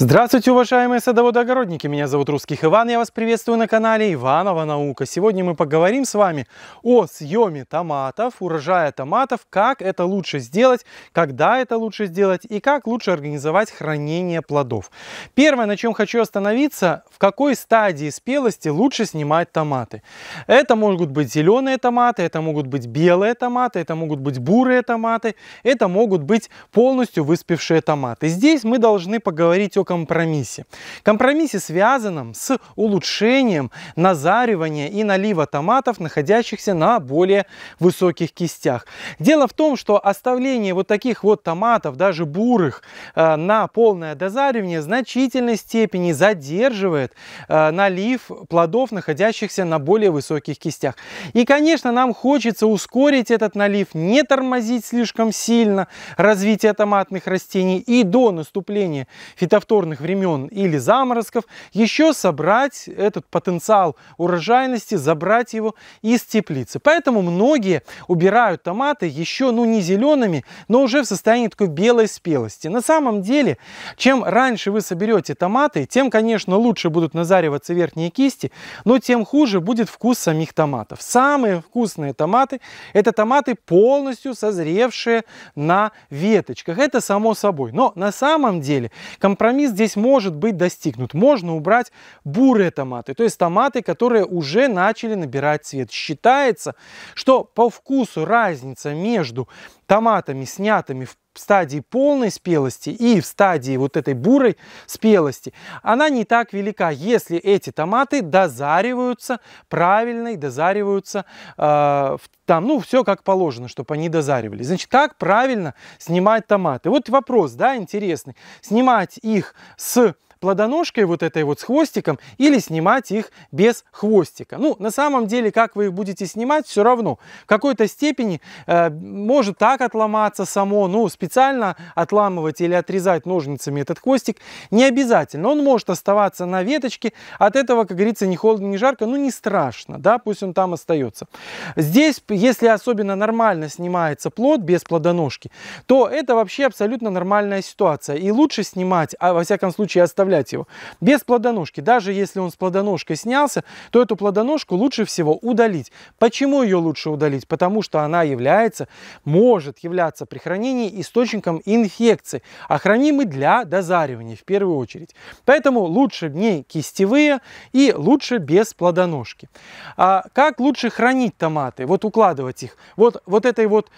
Здравствуйте, уважаемые садоводы-огородники! Меня зовут Русских Иван, я вас приветствую на канале Иванова Наука. Сегодня мы поговорим с вами о съеме томатов, урожая томатов, как это лучше сделать, когда это лучше сделать и как лучше организовать хранение плодов. Первое, на чем хочу остановиться, в какой стадии спелости лучше снимать томаты. Это могут быть зеленые томаты, это могут быть белые томаты, это могут быть бурые томаты, это могут быть полностью выспевшие томаты. Здесь мы должны поговорить о компромиссе. Компромиссе связанном с улучшением назаривания и налива томатов, находящихся на более высоких кистях. Дело в том, что оставление вот таких вот томатов, даже бурых, э, на полное дозаривание в значительной степени задерживает э, налив плодов, находящихся на более высоких кистях. И, конечно, нам хочется ускорить этот налив, не тормозить слишком сильно развитие томатных растений и до наступления фитофторных повторных времен или заморозков, еще собрать этот потенциал урожайности, забрать его из теплицы. Поэтому многие убирают томаты еще, ну не зелеными, но уже в состоянии такой белой спелости. На самом деле, чем раньше вы соберете томаты, тем, конечно, лучше будут назариваться верхние кисти, но тем хуже будет вкус самих томатов. Самые вкусные томаты – это томаты полностью созревшие на веточках. Это само собой. Но на самом деле компромисс здесь может быть достигнут. Можно убрать бурые томаты, то есть томаты, которые уже начали набирать цвет. Считается, что по вкусу разница между томатами, снятыми в стадии полной спелости и в стадии вот этой бурой спелости, она не так велика, если эти томаты дозариваются правильно и дозариваются э, там, ну, все как положено, чтобы они дозаривались. Значит, как правильно снимать томаты? Вот вопрос, да, интересный. Снимать их с плодоножкой вот этой вот с хвостиком или снимать их без хвостика. Ну, на самом деле, как вы их будете снимать, все равно. В какой-то степени э, может так отломаться само, ну, специально отламывать или отрезать ножницами этот хвостик не обязательно. Он может оставаться на веточке, от этого, как говорится, ни холодно, ни жарко, ну, не страшно, да, пусть он там остается. Здесь, если особенно нормально снимается плод без плодоножки, то это вообще абсолютно нормальная ситуация. И лучше снимать, а во всяком случае оставлять оставлять его. Без плодоножки. Даже если он с плодоножкой снялся, то эту плодоножку лучше всего удалить. Почему ее лучше удалить? Потому что она является, может являться при хранении источником инфекции, а хранимый для дозаривания в первую очередь. Поэтому лучше не кистевые и лучше без плодоножки. А как лучше хранить томаты? Вот укладывать их. Вот, вот этой вот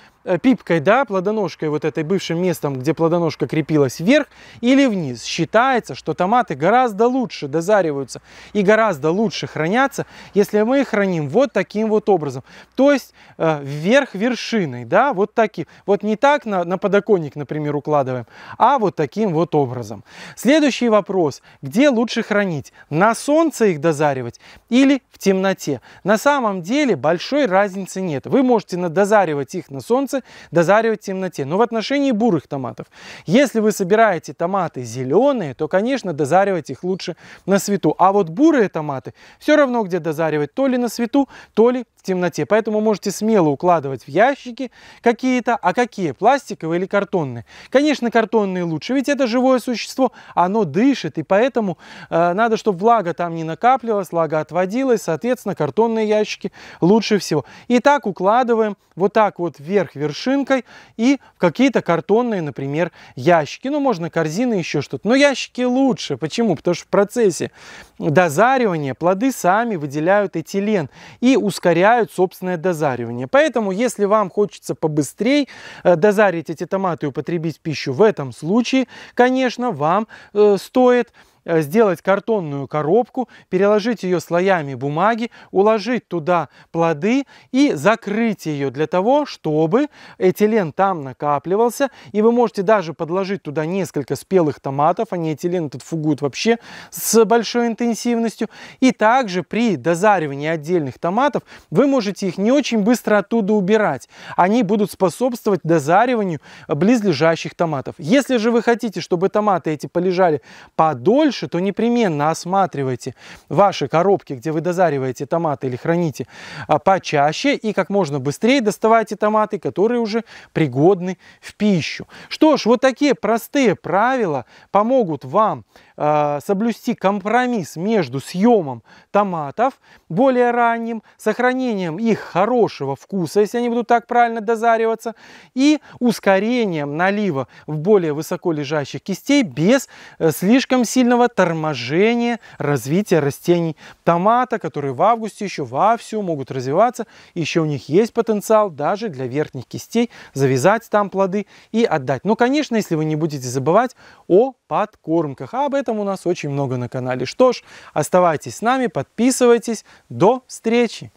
пипкой, да, плодоножкой, вот этой бывшим местом, где плодоножка крепилась вверх или вниз. Считается, что томаты гораздо лучше дозариваются и гораздо лучше хранятся, если мы их храним вот таким вот образом. То есть э, вверх вершиной, да, вот таким. Вот не так на, на подоконник, например, укладываем, а вот таким вот образом. Следующий вопрос. Где лучше хранить? На солнце их дозаривать или в темноте? На самом деле большой разницы нет. Вы можете дозаривать их на солнце, солнце, дозаривать в темноте. Но в отношении бурых томатов, если вы собираете томаты зеленые, то, конечно, дозаривать их лучше на свету. А вот бурые томаты все равно где дозаривать, то ли на свету, то ли в темноте. Поэтому можете смело укладывать в ящики какие-то, а какие? Пластиковые или картонные? Конечно, картонные лучше, ведь это живое существо, оно дышит, и поэтому э, надо, чтобы влага там не накапливалась, влага отводилась, соответственно, картонные ящики лучше всего. И так укладываем вот так вот вверх вершинкой и какие-то картонные, например, ящики. Ну, можно корзины, еще что-то. Но ящики лучше. Почему? Потому что в процессе дозаривания плоды сами выделяют этилен и ускоряют собственное дозаривание. Поэтому, если вам хочется побыстрее э, дозарить эти томаты и употребить пищу в этом случае, конечно, вам э, стоит сделать картонную коробку, переложить ее слоями бумаги, уложить туда плоды и закрыть ее для того, чтобы этилен там накапливался. И вы можете даже подложить туда несколько спелых томатов, они этилен этот фугуют вообще с большой интенсивностью. И также при дозаривании отдельных томатов вы можете их не очень быстро оттуда убирать. Они будут способствовать дозариванию близлежащих томатов. Если же вы хотите, чтобы томаты эти полежали подольше, больше, то непременно осматривайте ваши коробки, где вы дозариваете томаты или храните а, почаще и как можно быстрее доставайте томаты, которые уже пригодны в пищу. Что ж, вот такие простые правила помогут вам соблюсти компромисс между съемом томатов более ранним, сохранением их хорошего вкуса, если они будут так правильно дозариваться, и ускорением налива в более высоко лежащих кистей без э, слишком сильного торможения развития растений томата, которые в августе еще вовсю могут развиваться. Еще у них есть потенциал даже для верхних кистей завязать там плоды и отдать. Но, конечно, если вы не будете забывать о подкормках. А об этом у нас очень много на канале. Что ж, оставайтесь с нами, подписывайтесь. До встречи!